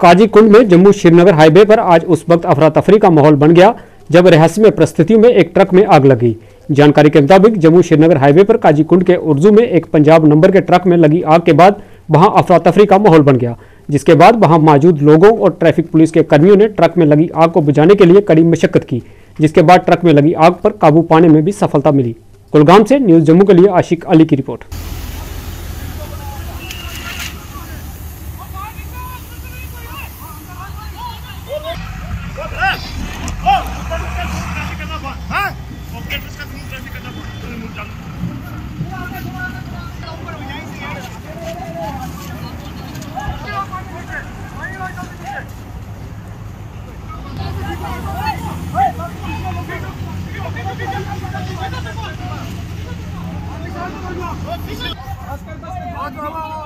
काजीकुंड में जम्मू श्रीनगर हाईवे पर आज उस वक्त अफरा तफरी का माहौल बन गया, जब रहस्यमय परिस्थितियों में एक ट्रक में आग लगी। जानकारी के मुताबिक जम्मू श्रीनगर हाईवे पर काजीकुंड के उर्जू में एक पंजाब नंबर के ट्रक में लगी आग के बाद वहाँ अफरा तफरी का माहौल बन गया, जिसके बाद वहाँ मौजूद लोगों और ट्रैफ़िक पुलिस के कर्मियों ने ट्रक में लगी आग को बुझाने के लिए कड़ी मशक्कत की, जिसके बाद ट्रक में लगी आग पर काबू पाने में भी सफलता मिली। कुलगाम से न्यूज़ जम्मू के लिए आशिक अली की रिपोर्ट। बहुत